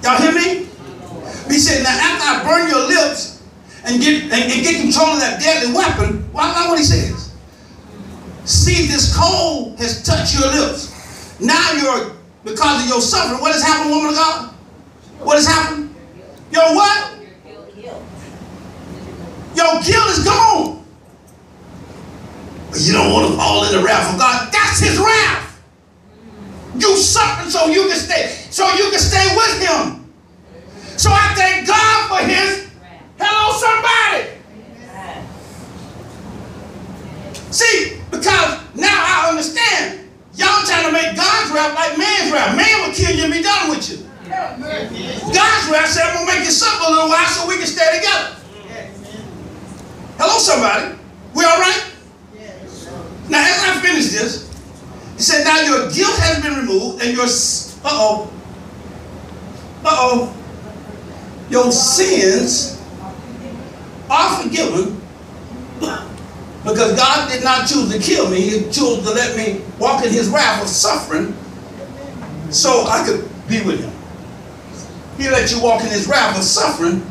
Y'all hear me? He said, now after I burn your lips and get and, and get control of that deadly weapon, why not what he says? See, this coal has touched your lips. Now you're, because of your suffering, what has happened, woman of God? What has happened? Your what? Your guilt is gone. But you don't want to fall in the wrath of God. That's his wrath. You suffering so you can stay, so you can stay with him. So I thank God for his hello somebody. See, because now I understand. Y'all trying to make God's wrath like man's wrath. Man will kill you and be done with you. God's wrath said, I'm going to make you suffer a little while so we can stay together. Hello, somebody. We all right? Now, as I finish this, he said, now your guilt has been removed and your, uh-oh, uh-oh, your sins are forgiven because God did not choose to kill me. He chose to let me walk in his wrath of suffering so I could be with him. He let you walk in his wrath of suffering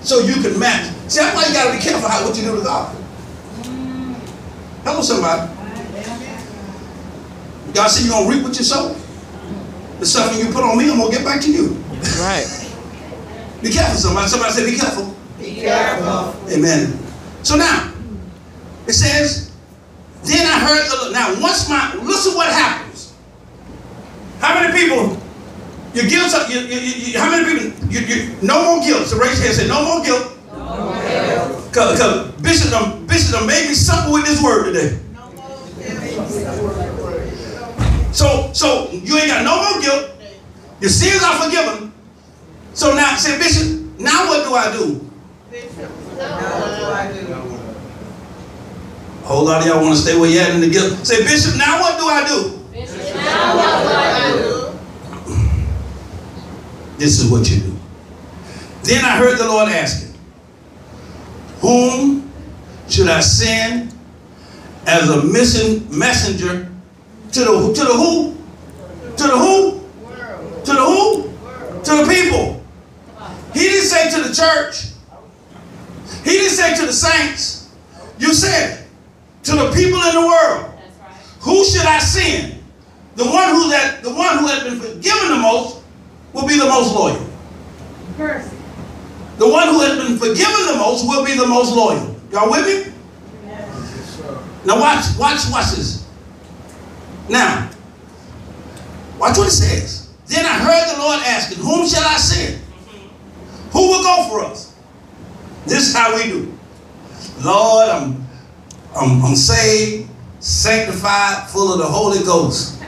so you can match. See, that's why you got to be careful how what you do to God. Hello, somebody. God said you're going to reap what you sow. The suffering you put on me, I'm going to get back to you. Right. Be careful, somebody. Somebody say, be careful. Be careful. Amen. So now, it says, then I heard uh, the, now once my, listen what happens. How many people, your guilt, you, you, you, how many people, you, you, no more guilt. So raise your hand and say, no more guilt. No guilt. Because Bishop done, Bishop done made me suffer with this word today. So, so you ain't got no more guilt. Your sins are forgiven. So now, say, Bishop, now what do I do? A whole lot of y'all want to stay where you at in the guilt. Say, Bishop, now what do I do? Bishop, now what do I do? This is what you do. Then I heard the Lord asking, Whom should I send as a missing messenger to the to the who? To the who? To the who? To the people. He didn't say to the church. He didn't say to the saints. You said to the people in the world. Right. Who should I send? The one who that the one who has been forgiven the most will be the most loyal. Mercy. The one who has been forgiven the most will be the most loyal. Y'all with me? Now watch, watch, watch this. Now, watch what it says. Then I heard the Lord asking, Whom shall I send? Who will go for us? This is how we do. Lord, I'm, I'm, I'm saved, sanctified, full of the Holy Ghost.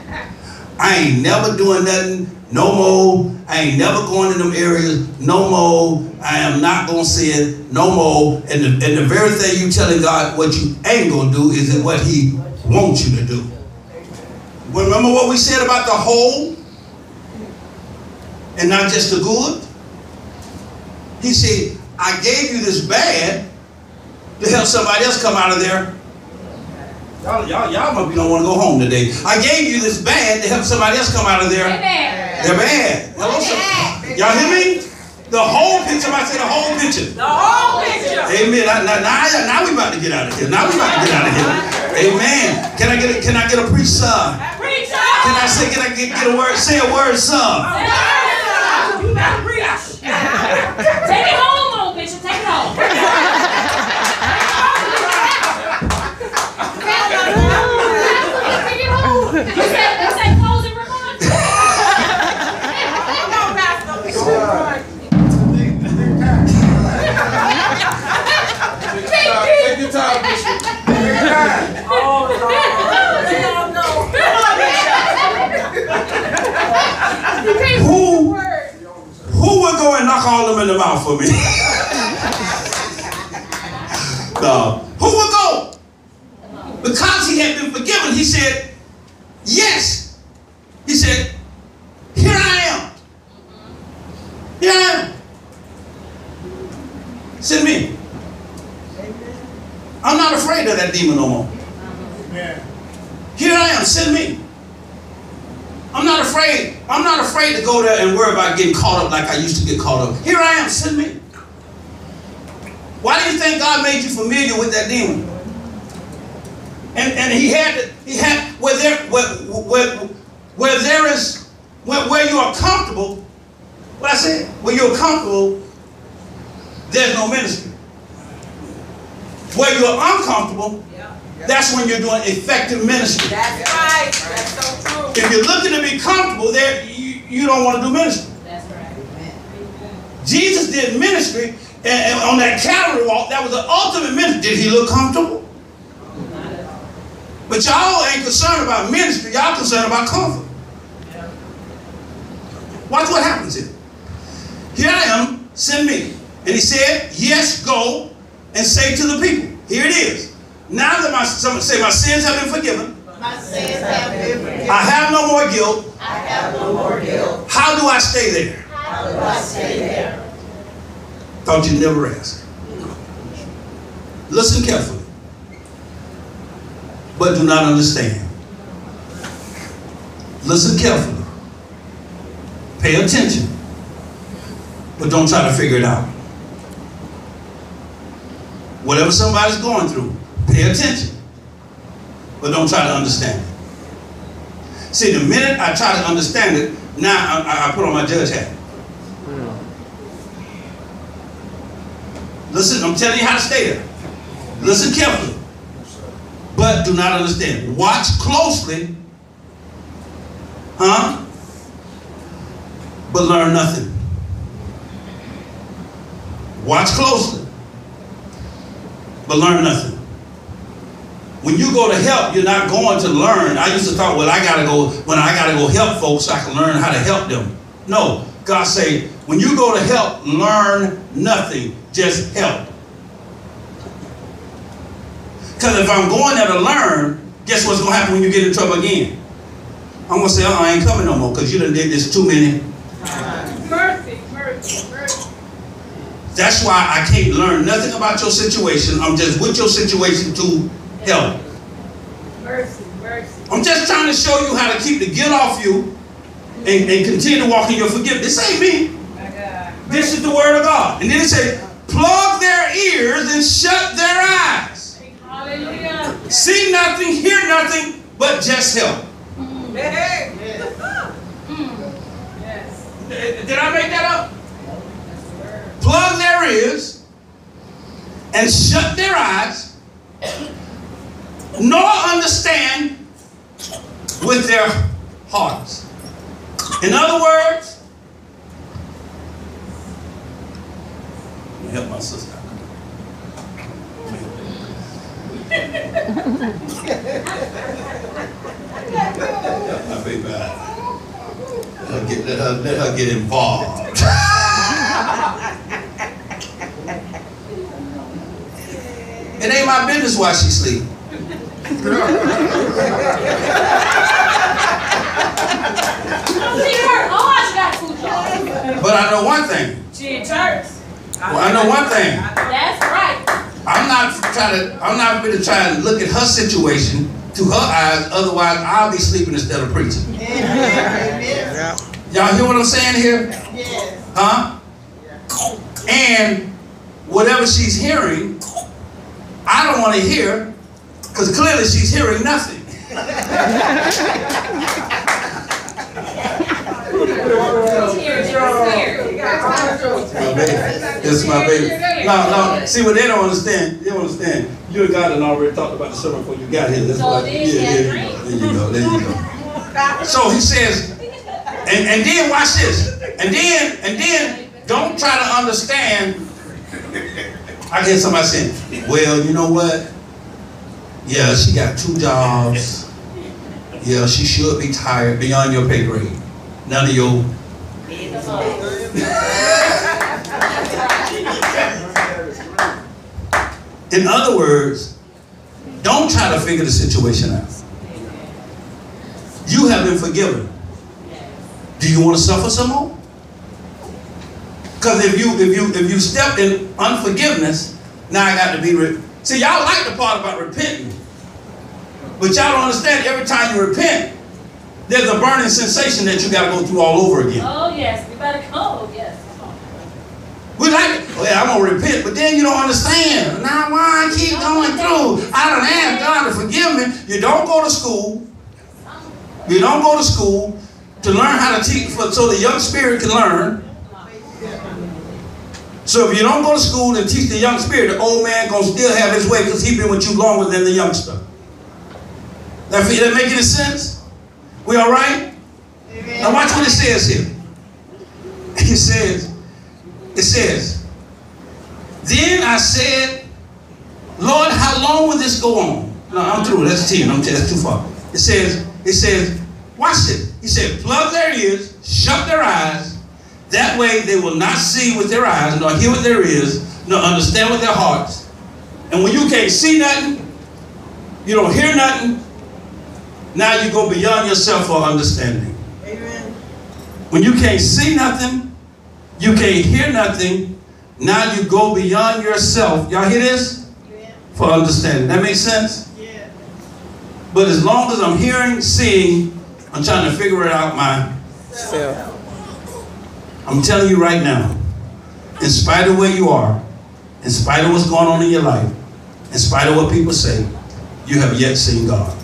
I ain't never doing nothing no more. I ain't never going in them areas no more. I am not going to sin no more. And the, and the very thing you telling God what you ain't going to do is what he wants you to do. Remember what we said about the whole and not just the good? He said, I gave you this bad to help somebody else come out of there. Y'all, y'all, y'all must be don't want to go home today. I gave you this bad to help somebody else come out of there. Amen. They're bad. Hello, some- y'all hear me? The whole picture. Somebody say the whole picture. The whole picture. Amen. Now, now, now, we about to get out of here. Now we about to get out of here. Amen. Can I get a, can I get a preach Can I say can I get, get a word? Say a word son. You better preach. *laughs* Take it home, knock all them in the mouth for me? *laughs* no. Who will go? Because he had been forgiven, he said, Yes. He said, Here I am. Here I am. Send me. I'm not afraid of that demon no more. Here I am, send me. I'm not afraid. I'm not afraid to go there and worry about getting caught up like I used to get caught up. Here I am, send me. Why do you think God made you familiar with that demon? And, and he had to, he had where there where, where, where there is where, where you are comfortable. What I said, where you're comfortable, there's no ministry. Where you're uncomfortable, that's when you're doing effective ministry. That's right. That's so true. If you're looking to be comfortable there, you, you don't want to do ministry. Jesus did ministry, and, and on that Calvary walk, that was the ultimate ministry. Did he look comfortable? But y'all ain't concerned about ministry, y'all concerned about comfort. Watch what happens here. Here I am, send me. And he said, Yes, go and say to the people. Here it is. Now that my someone say my sins have been forgiven, My sins have been forgiven. I have no more guilt. I have no more guilt. How do I stay there? How do I stay there? Thought you'd never ask. Listen carefully, but do not understand. Listen carefully. Pay attention, but don't try to figure it out. Whatever somebody's going through, pay attention, but don't try to understand it. See, the minute I try to understand it, now I, I put on my judge hat. Listen, I'm telling you how to stay there. Listen carefully. But do not understand. Watch closely. Huh? But learn nothing. Watch closely. But learn nothing. When you go to help, you're not going to learn. I used to thought, well, I gotta go, when I gotta go help folks, I can learn how to help them. No, God say, when you go to help, learn nothing, just help. Because if I'm going there to learn, guess what's gonna happen when you get in trouble again? I'm gonna say, oh, I ain't coming no more, because you done did this too many. Mercy, mercy, mercy. That's why I can't learn nothing about your situation. I'm just with your situation to help. Mercy, mercy. I'm just trying to show you how to keep the guilt off you and, and continue to walk in your forgiveness. This ain't me. This is the word of God. And then it says, plug their ears and shut their eyes. Hallelujah. See nothing, hear nothing, but just help. Hey. Yes. Did I make that up? Plug their ears and shut their eyes, nor understand with their hearts. In other words, let me help my sister. Help my baby out. Let her get, let her, let her get involved. it ain't my business why she sleep. She worked hard. She got two jobs. But I know one thing. She in church. Well, I know one thing. That's right. I'm not trying to. I'm not going to try and look at her situation through her eyes. Otherwise, I'll be sleeping instead of preaching. *laughs* Amen. Y'all hear what I'm saying here? Yes. Huh? Yeah. And whatever she's hearing, I don't want to hear because clearly she's hearing nothing. *laughs* *laughs* Cheers, you're scared. my baby. It's my baby. No, no. See what they don't understand. They don't understand. You and God had already talked about the sermon before you got here. That's So why. he have there you go. There you go. There you go. So he says, and, and then watch this. And then and then don't try to understand. I get somebody saying, well, you know what? Yeah, she got two jobs. Yeah, she should be tired beyond your pay grade. None of your In other words, don't try to figure the situation out. You have been forgiven. Do you want to suffer some more? Because if you if you if you step in unforgiveness, now I got to be re- see y'all like the part about repenting, but y'all don't understand. Every time you repent, there's a burning sensation that you got to go through all over again. Oh, yes. You better go. Yes. We like oh, it. Well, I'm gonna repent, but then you don't understand. Now why I keep going through? I don't ask God to forgive me, you don't go to school. You don't go to school to learn how to teach, for, so the young spirit can learn. So if you don't go to school and teach the young spirit, the old man gonna still have his way because he been with you longer than the youngster. That, that make any sense? We all right? Now watch what it says here. *laughs* It says, it says, then I said, Lord, how long will this go on? No, I'm through. That's ten. I'm that's too far. It says, it says, watch it. He said, plug their ears, shut their eyes. That way they will not see with their eyes, nor hear with their ears, nor understand with their hearts. And when you can't see nothing, you don't hear nothing, now you go beyond yourself for understanding. Amen. When you can't see nothing, you can't hear nothing, now you go beyond yourself. Y'all hear this? Yeah. For understanding. That makes sense? Yeah. But as long as I'm hearing, seeing, I'm trying to figure it out myself. Self. I'm telling you right now, in spite of where you are, in spite of what's going on in your life, in spite of what people say, you have yet seen God.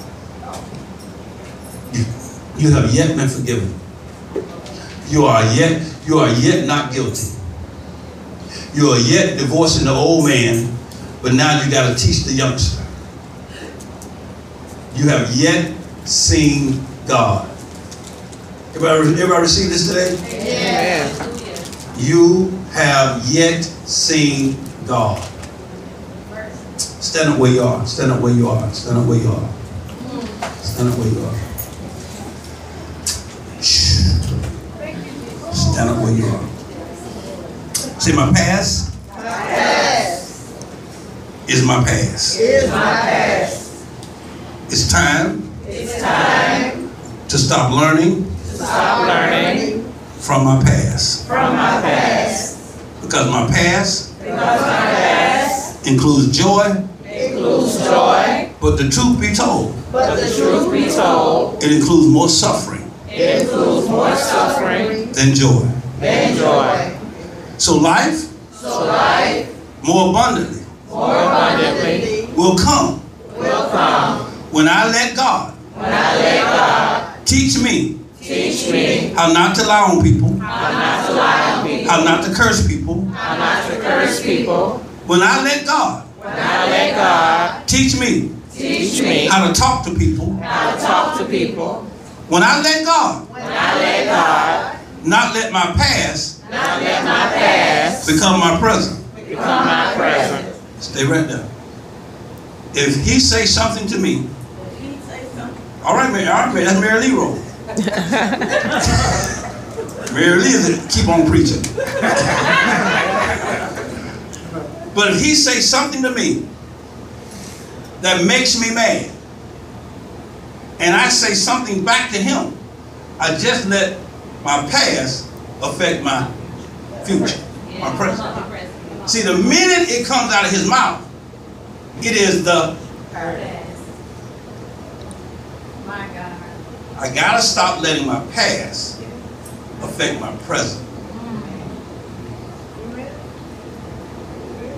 You, have yet been forgiven. You are yet, you are yet not guilty. You are yet divorcing the old man, but now you got to teach the youngster. You have yet seen God. Everybody, everybody receive this today? Amen. You have yet seen God. Stand up where you are. Stand up where you are. Stand up where you are. Stand up where you are. Stand up where you are. See, my past my past. is my past. Is my past. It's time It's time to stop learning to stop learning from my past. from my past. Because my past Because my past includes joy, includes joy, but the truth be told, but the truth be told, it includes more suffering includes more suffering than joy. than joy. So life, So life more abundantly, more abundantly will come will come when I let God when I let God teach me teach me how not to lie on people, how not to lie on people, how not to curse people. how not to curse people. When I let God When I let God teach me teach me how to talk to people, how to talk to people. When I let God When I let God not let my past not let my past become my present. become my present. Stay right there. If he say something to me, all right, Mary, all right, Mary, that's Mary Lee role. *laughs* Mary Lee keep on preaching. *laughs* but if he say something to me that makes me mad, and I say something back to him, I just let my past affect my future, my present. See, the minute it comes out of his mouth, it is the My God. I gotta stop letting my past affect my present.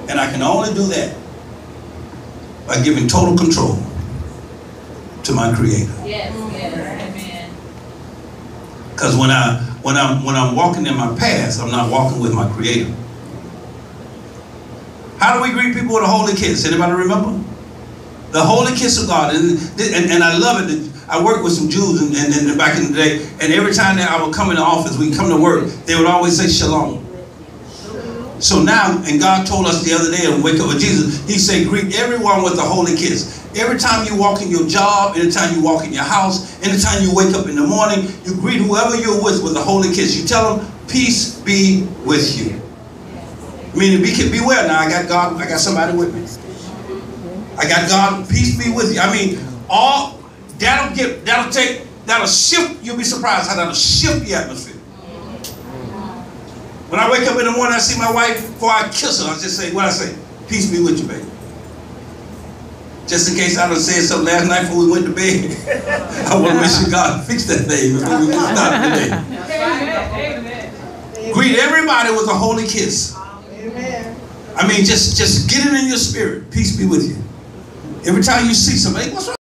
And I can only do that by giving total control to my creator. Yes, yes, amen. Because when I when I'm when I'm walking in my past, I'm not walking with my creator. How do we greet people with a holy kiss? Anybody remember? The holy kiss of God. And, and, and I love it. I worked with some Jews and, and, and back in the day, and every time that I would come in the office, we'd come to work, they would always say shalom. So now, and God told us the other day on Wake Up with Jesus, He said, greet everyone with a holy kiss. Every time you walk in your job, anytime you walk in your house, anytime you wake up in the morning, you greet whoever you're with with a holy kiss. You tell them, peace be with you. Meaning, be, beware now, I got God, I got somebody with me. I got God, peace be with you. I mean, all, that'll get, that'll take, that'll shift, you'll be surprised how that'll shift the atmosphere. When I wake up in the morning, I see my wife, before I kiss her, I just say, what I say? Peace be with you, baby. Just in case I done said something last night before we went to bed. *laughs* I want to make sure God fix that thing before we get started today. Amen. Amen. Greet everybody with a holy kiss. Amen. I mean, just just get it in your spirit. Peace be with you. Every time you see somebody, what's wrong?